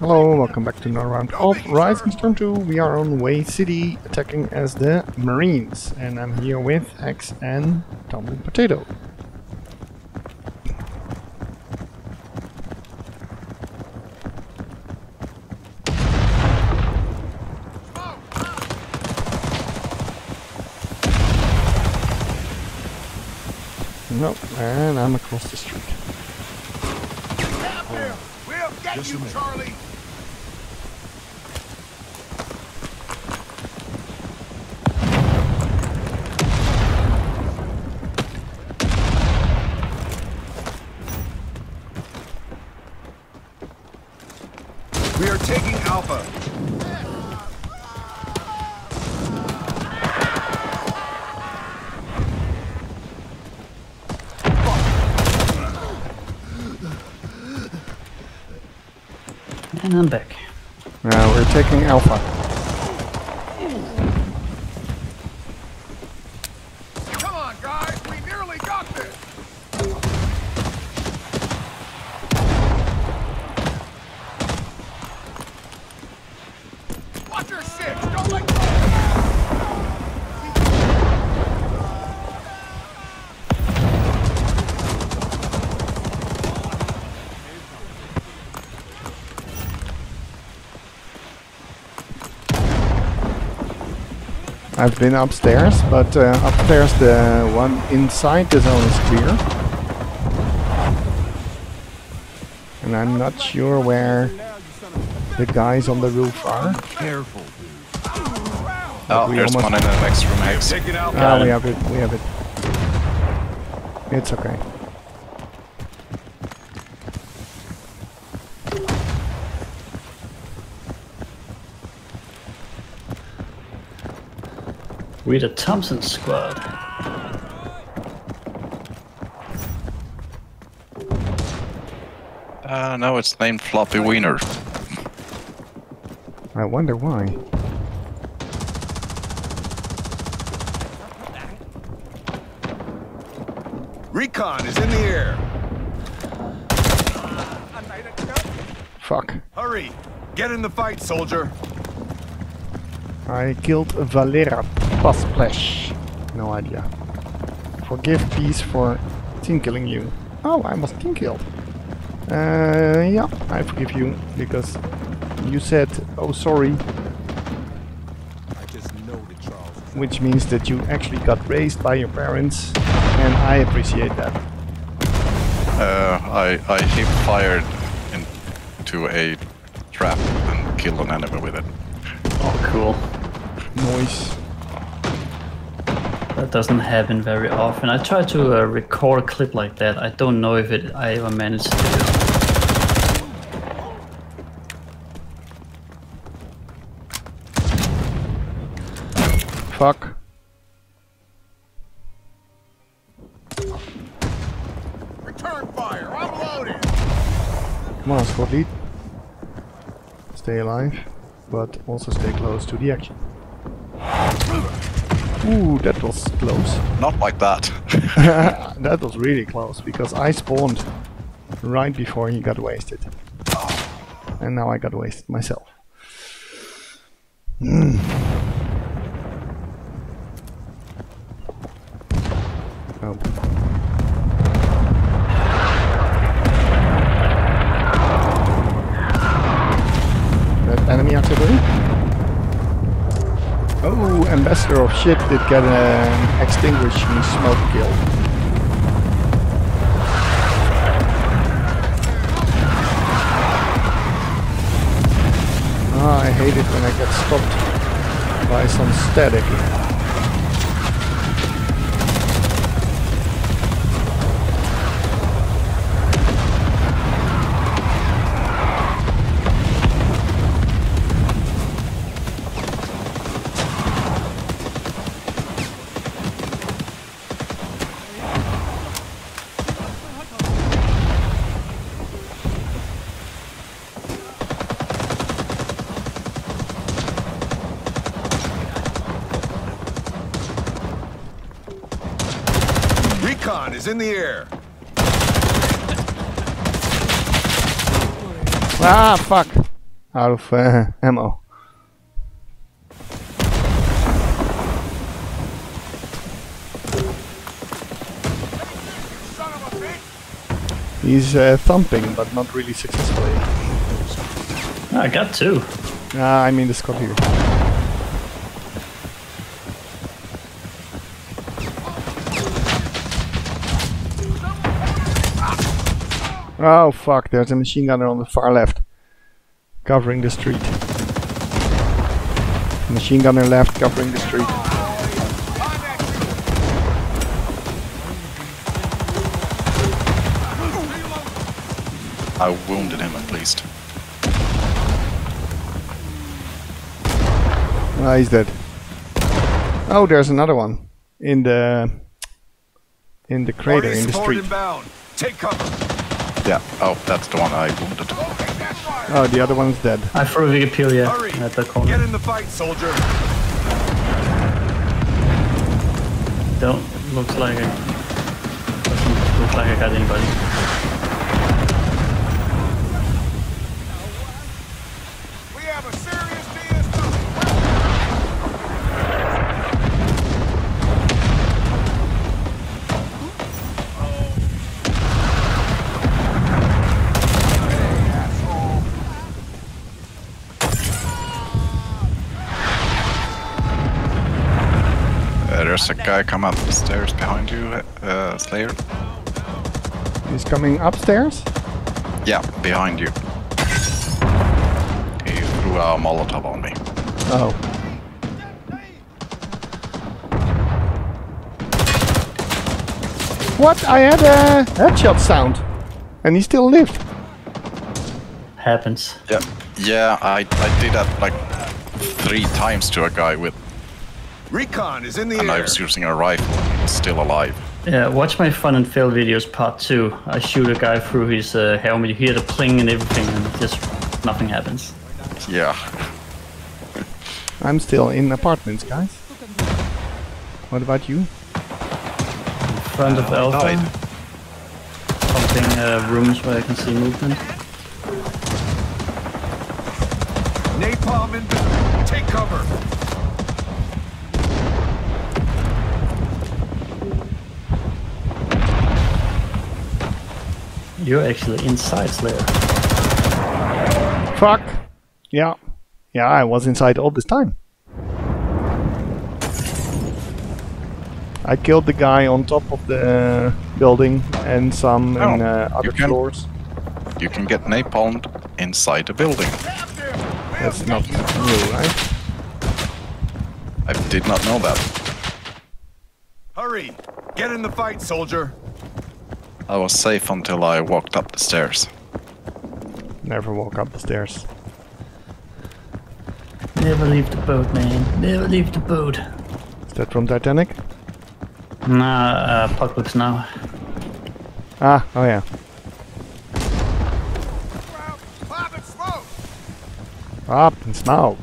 Hello, welcome back to another round of Rise Rising Storm 2. We are on Hue City, attacking as the Marines. And I'm here with Hex and Tumble Potato. No, and I'm across the street. We'll get you, Charlie! We are taking Alpha. And I'm back. Now we're taking Alpha. Come on, guys! We nearly got this! Watch your six! Don't let go! I've been upstairs, but uh, upstairs the one inside the zone is clear. And I'm not sure where the guys on the roof are. Careful. Oh, we there's one in the next room, Hex. Taking Alpha. Ah, Got we have it, we have it. It's okay. We the Thompson squad. Uh, no, it's named Floppy Wiener. I wonder why. Recon is in the air. Fuck. Hurry! Get in the fight, soldier. I killed Valera Pasplash. No idea. Forgive peace for team killing you. Oh, I was team killed. Uh, yeah, I forgive you because you said, oh sorry, I just know that Charles which means that you actually got raised by your parents, and I appreciate that. Uh, I, I hip fired into a trap and killed an enemy with it. Oh, cool. Noise. That doesn't happen very often. I try to uh, record a clip like that. I don't know if it I ever managed to do it. Fuck. Return fire! I'm loaded! Come on, squad lead. Stay alive, but also stay close to the action. Ooh, that was close. Not like that. that was really close because I spawned right before he got wasted. And now I got wasted myself. Mm. Oh, Ambassador of Shit did get an extinguishing smoke kill. Ah, I hate it when I get stopped by some static. Ah, fuck. out of uh, ammo. He's uh, thumping, but not really successfully. I got two. Ah, I mean the squad Oh fuck, there's a machine gunner on the far left. Covering the street. Machine gunner left, covering the street. I wounded him at least. Ah, he's dead. Oh, there's another one. In the... In the crater, in the street. inbound. Take cover. Yeah. Oh, that's the one I wounded. Oh, the other one's dead. I threw Wikipedia Hurry. at the Get in the fight, soldier. Don't looks like I doesn't look like I got anybody. There's a guy come up the stairs behind you, uh, Slayer. He's coming upstairs. Yeah, behind you. He threw a Molotov on me. Oh. What? I had a headshot sound. And he still lived. Happens. Yeah. Yeah, I, I did that like three times to a guy with, Recon is in the and I air. was using a rifle. He was still alive. Yeah, watch my fun and fail videos part two. I shoot a guy through his uh, helmet. You hear the pling and everything, and just nothing happens. Yeah. I'm still in apartments, guys. What about you? Front of Alpha. died. Pumping uh, rooms where I can see movement. Napalm inbound. Take cover. You're actually inside Slayer. Fuck. Yeah. Yeah, I was inside all this time. I killed the guy on top of the building and some in Oh, uh, other you can- floors. You can get napalmed inside a building. That's not new, right? I did not know that. Hurry. Get in the fight, soldier. I was safe until I walked up the stairs. Never walk up the stairs. Never leave the boat, man. Never leave the boat. Is that from Titanic? Nah, uh, Apocalypse Now. Ah, oh yeah. Pop and smoke. Up and smoke.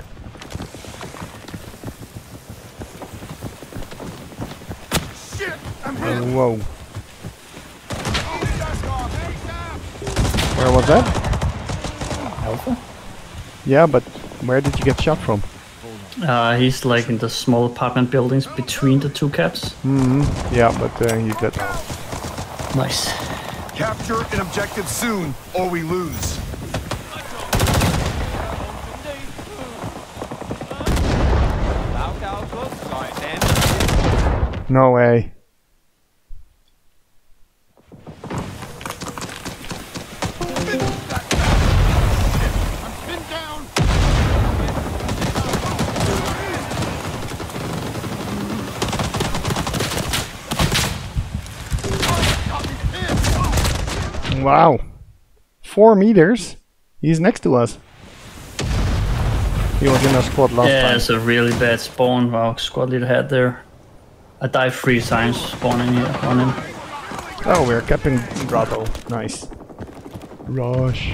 Shit. I'm Oh, hit. whoa. That's off. Where was that? Alpha? Yeah, but where did you get shot from? Uh, he's like in the small apartment buildings between the two caps. hmm Yeah, but uh, he's dead. Nice. Capture an objective soon, or we lose. No way. Wow. Four meters? He's next to us. He was in our squad last Yeah, time. it's a really bad spawn. Wow, squad leader had there. I died three times spawning here on him. Oh, we're capping Grotto. Nice. Rush.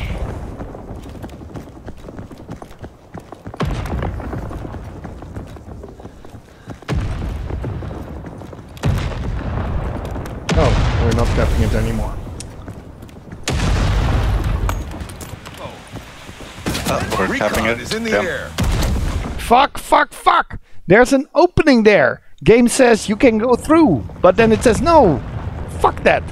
Oh, we're not capping it anymore. Uh, we're tapping it. is in the Yeah. air. Fuck, fuck, fuck! There's an opening there! Game says you can go through, but then it says no! Fuck that!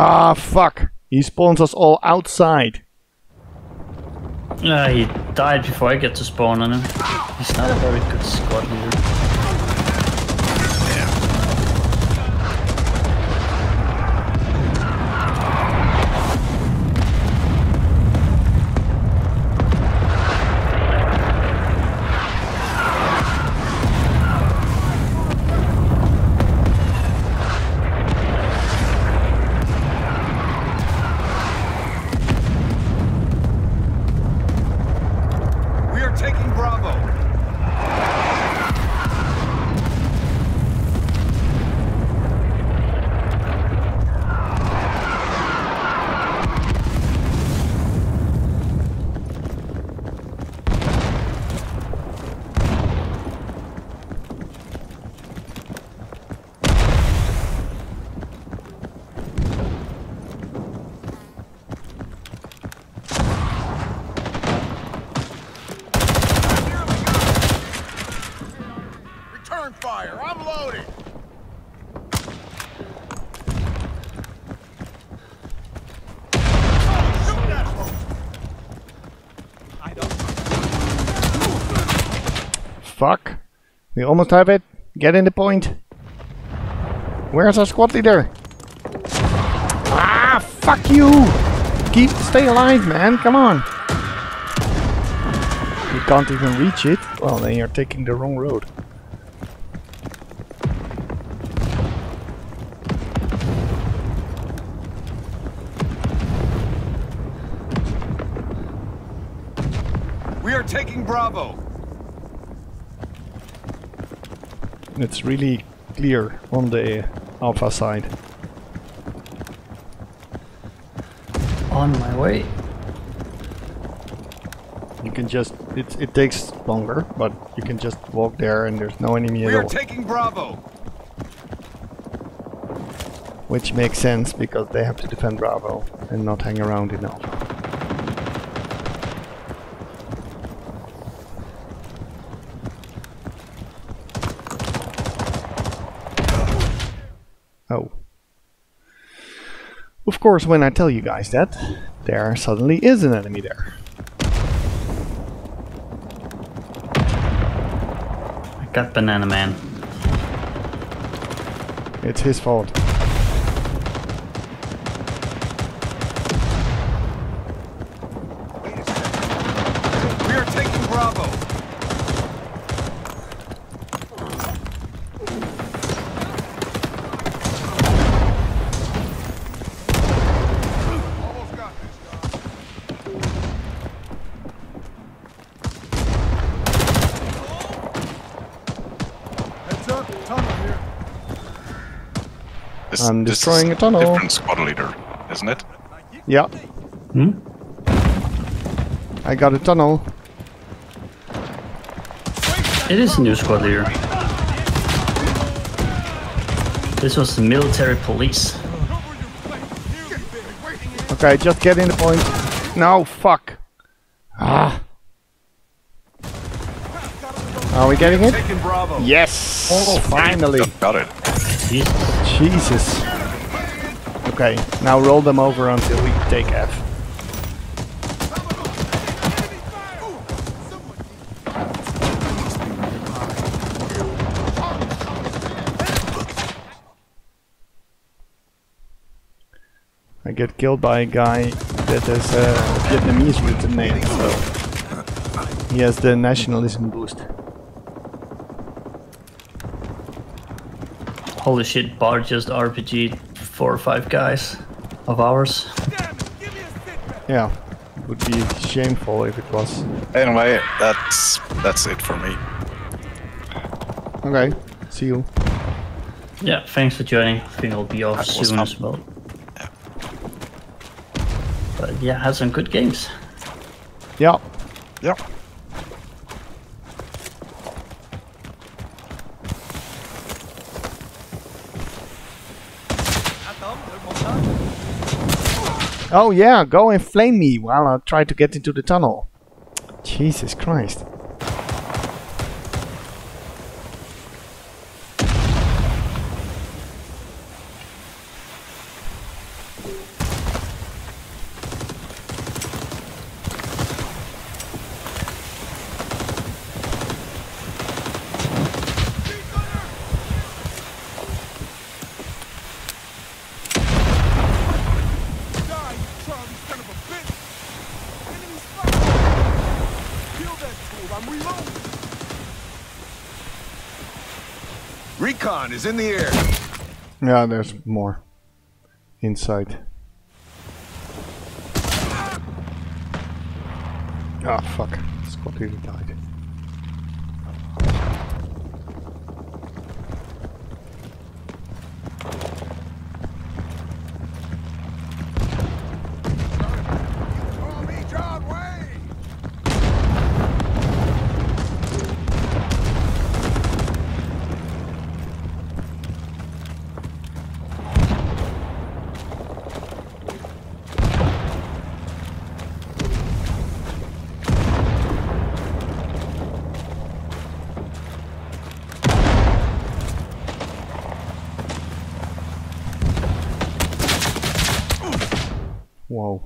Ah, fuck! He spawns us all outside. Uh, he died before I get to spawn on him. He's not a very good squad leader. We are taking Bravo. Return fire. I'm loaded. Fuck. We almost have it. Get in the point. Where's our squad leader? Ah, fuck you! Keep, stay alive, man. Come on. You can't even reach it. Well, then you're taking the wrong road. Bravo. It's really clear on the alpha side. On my way. You can just, it, it takes longer, but you can just walk there and there's no enemy We at are taking Bravo. Which makes sense because they have to defend Bravo and not hang around in Alpha. Oh. Of course, when I tell you guys that, there suddenly is an enemy there. I got Banana Man. It's his fault. We are taking Bravo. Almost got this, John. Heads up, tunnel here. This, I'm this is destroying a tunnel. Different squad leader, isn't it? Yeah, Hmm? I got a tunnel. It is a new squad leader. This was the military police. Okay, just get in the point. No, fuck. Ah. Are we getting it? Taking Bravo. Yes! finally. Got it. Jesus. Jesus. Okay, now roll them over until we take F. I get killed by a guy that has a Vietnamese written name, so he has the nationalism boost. Holy shit, Bar just RPG'd four or five guys of ours. Yeah, would be shameful if it was. Anyway, that's that's it for me. Okay, see you. Yeah, thanks for joining. I think I'll be off That soon as well. Yeah. But yeah, had some good games. Yeah, Yeah. Oh yeah, go and flame me while I try to get into the tunnel. Jesus Christ. Die, you Charlie son of a bitch! Enemy spotted! Kill that tool, I'm reloading! Recon is in the air. Yeah, there's more inside. Ah, fuck. Scott really died. Whoa.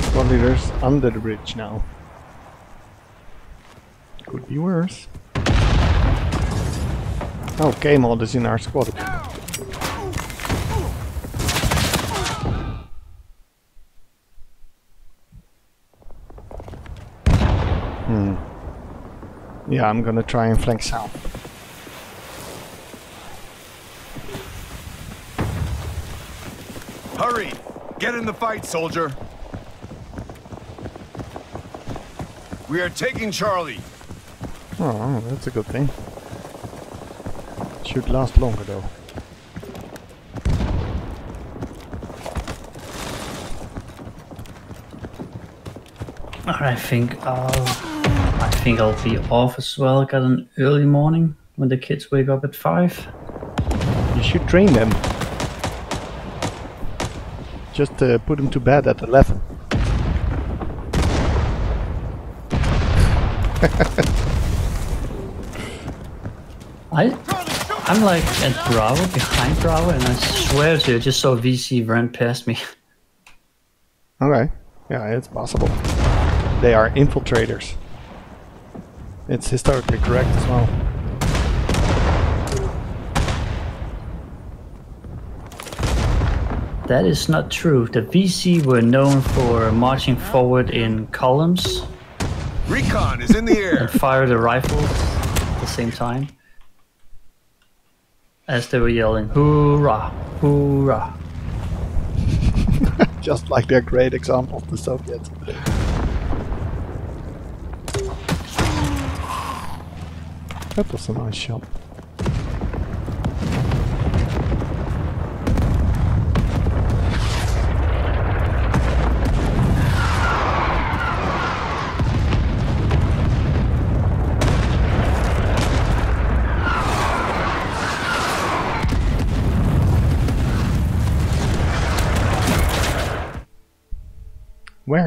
Squad leaders under the bridge now. Could be worse. Oh, K-Mod is in our squad. Hmm. Yeah, I'm gonna try and flank south. Hurry! Get in the fight, soldier. We are taking Charlie. Oh, oh that's a good thing. Should last longer though. I think I'll, I think I'll be off as well. Got an early morning when the kids wake up at five. You should train them. Just uh, put him to bed at 11. I, I'm like at Bravo, behind Bravo, and I swear to you, I just saw VC run past me. Okay. Yeah, it's possible. They are infiltrators. It's historically correct as well. That is not true. The VC were known for marching forward in columns Recon is in the and air. fire the rifles at the same time. As they were yelling, hoorah, hoorah. Just like their great example of the Soviets. That was a nice shot.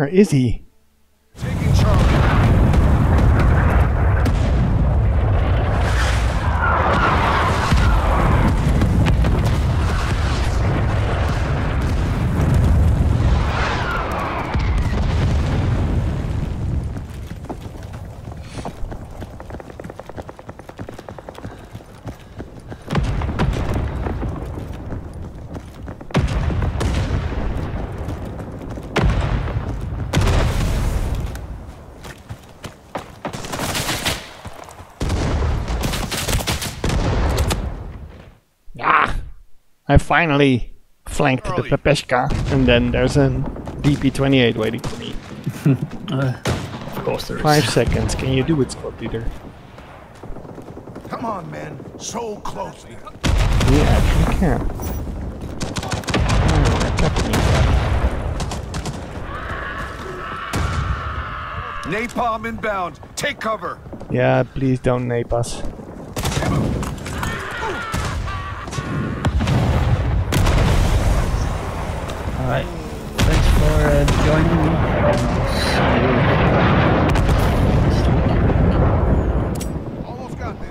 Is he? Taking Charlie. I finally flanked the Early. Pepeshka, and then there's a DP-28 waiting for me. Uh, of course there is. Five seconds. Can you do it, squad leader? Come on, man. So close. We actually can. Oh. Napalm inbound. Take cover. Yeah, please don't nape us.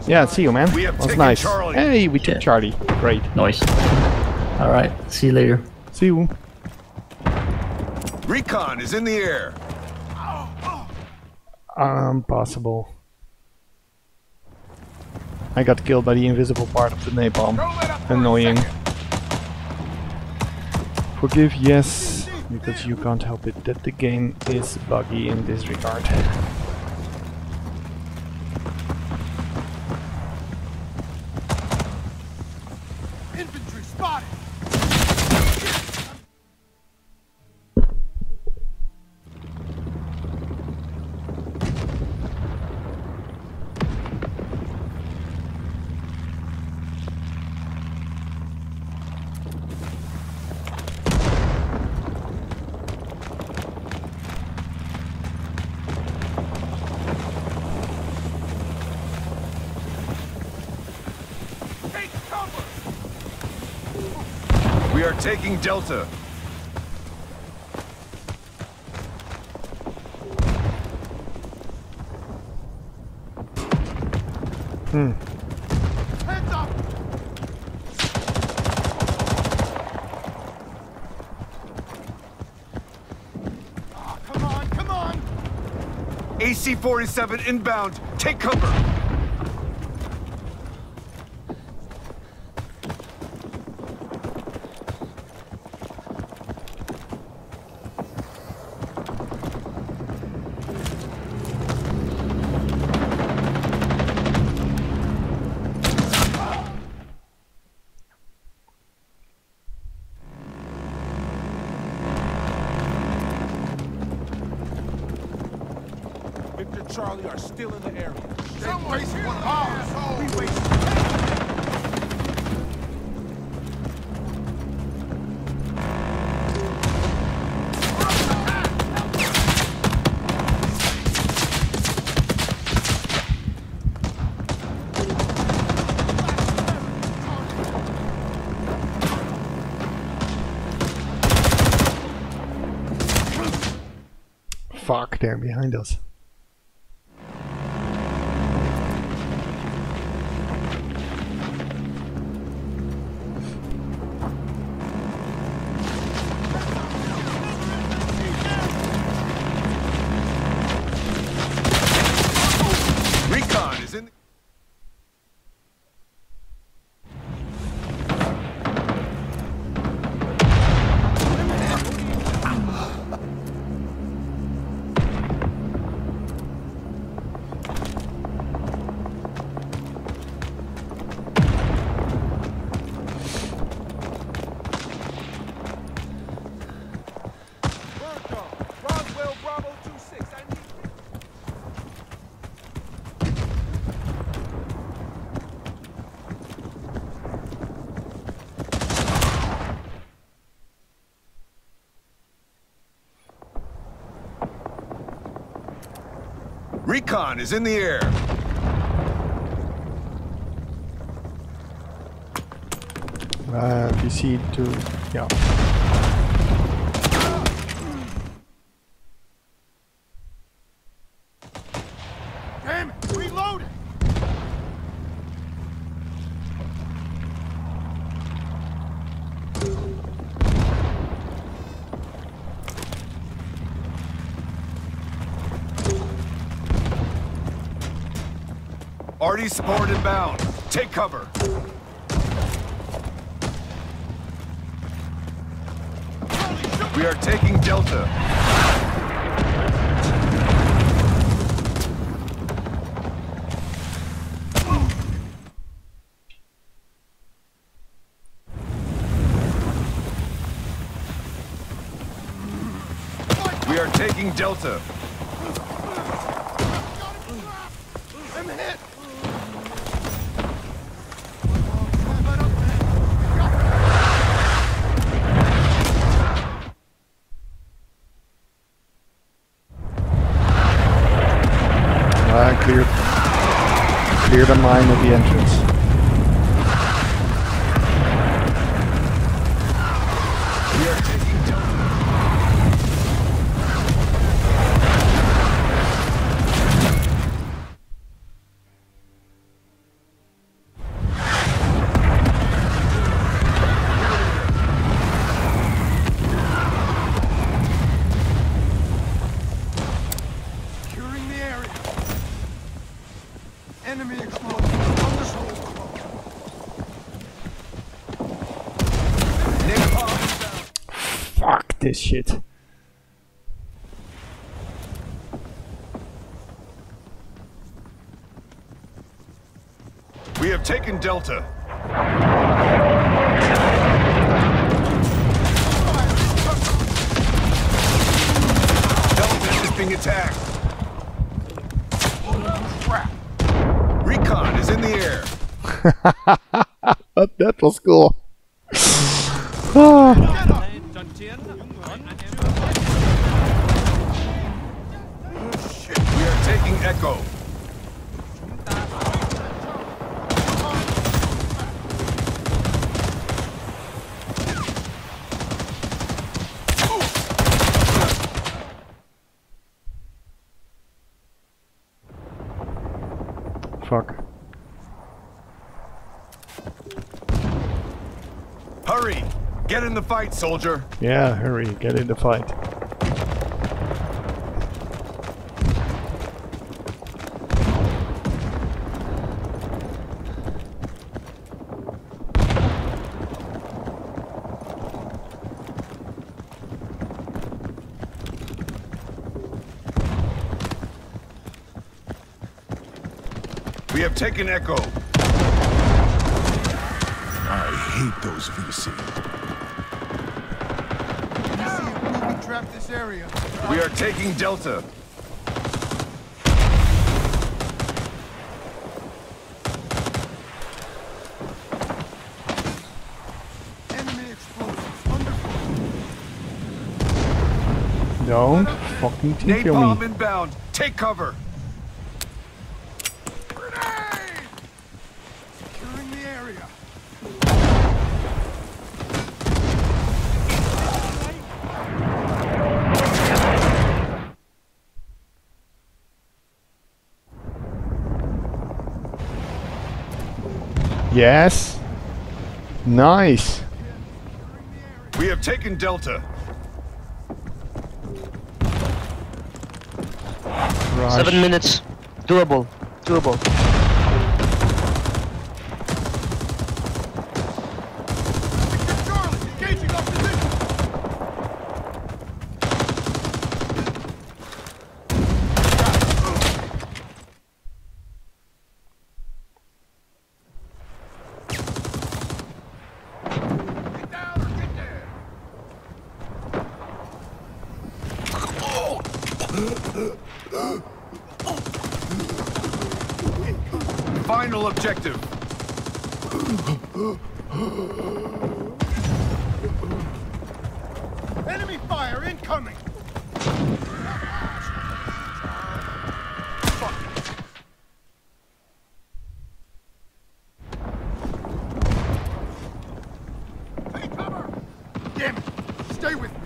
Yeah, see you, man. We have was nice. Charlie. Hey, we took Yeah. Charlie. Great. Nice. Alright, see you later. See you. Recon is in the air. Impossible. I got killed by the invisible part of the napalm. Don't let up for a Annoying. Forgive, yes, because you can't help it that the game is buggy in this regard. Taking Delta. Hmm. Hands up. Oh, come on, come on. AC-47 inbound. Take cover. Fuck, they're behind us. Recon is in the air. Uh, you see to, yeah. Support inbound. Take cover. We are taking Delta. We are taking Delta. Mine at the entrance. This shit. We have taken Delta. Delta is being attacked. Crap. Recon is in the air. But that was cool. Ah, Shit, we are taking Echo. fuck. Hurry! Get in the fight, soldier. Yeah, hurry, get in the fight. We have taken Echo. I hate those VC. This area. We are taking Delta. Enemy explosives. Underfoot. Don't fucking team kill Napalm inbound. Take cover. Grenade! Securing the area. Yes. Nice. We have taken Delta. Rush. Seven minutes. Doable. Doable. Charlie, engaging our position. Get down or get there. Final objective. Enemy fire incoming. Take cover. Damn it. Stay with me.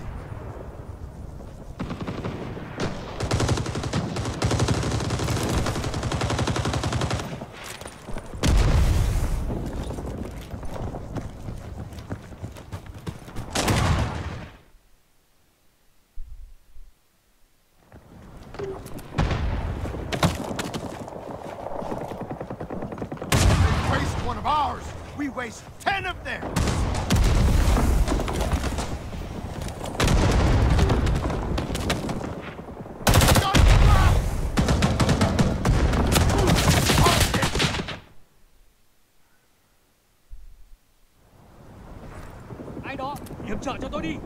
They waste one of ours. We waste ten of theirs. Gun drop! ai đó hiểm trợ cho tôi đi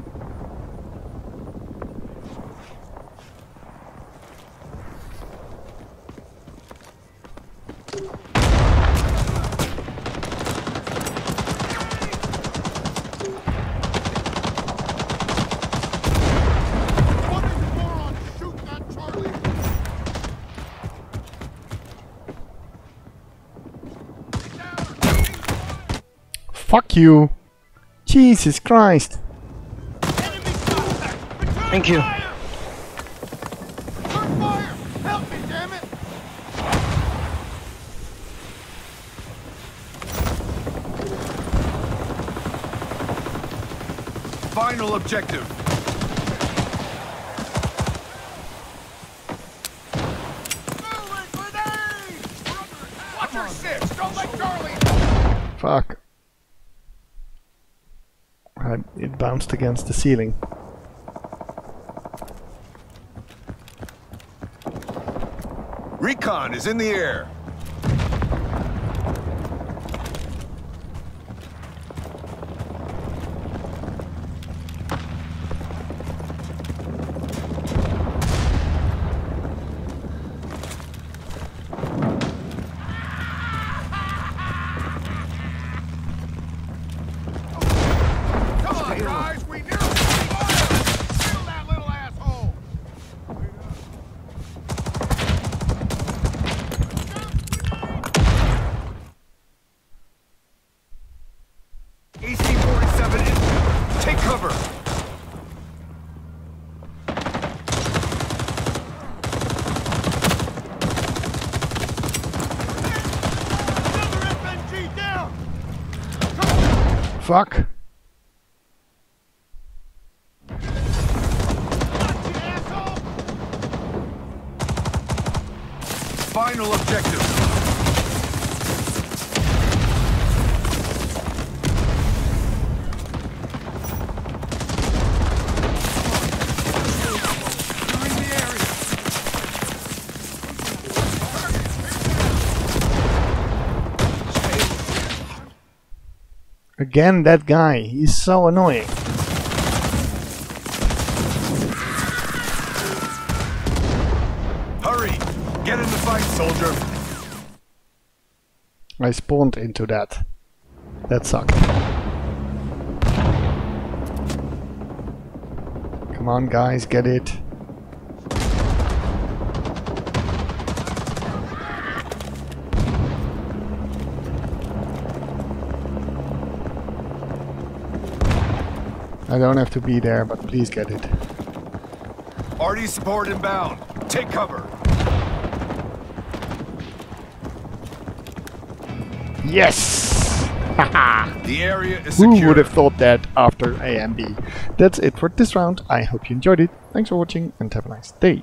What is the moron? Shoot that Charlie! Fuck you. Jesus Christ. Enemy contact! Return Thank you. fire! Return fire! Help me, damn it! Final objective. bounced against the ceiling. Recon is in the air. Fuck. Again, that guy. He's so annoying. Hurry. Get in the fight, soldier. I spawned into that. That sucked. Come on, guys, get it. I don't have to be there, but please get it. Arty support inbound. Take cover. Yes! The area is Who secure. would have thought that after AMB? That's it for this round. I hope you enjoyed it. Thanks for watching and have a nice day.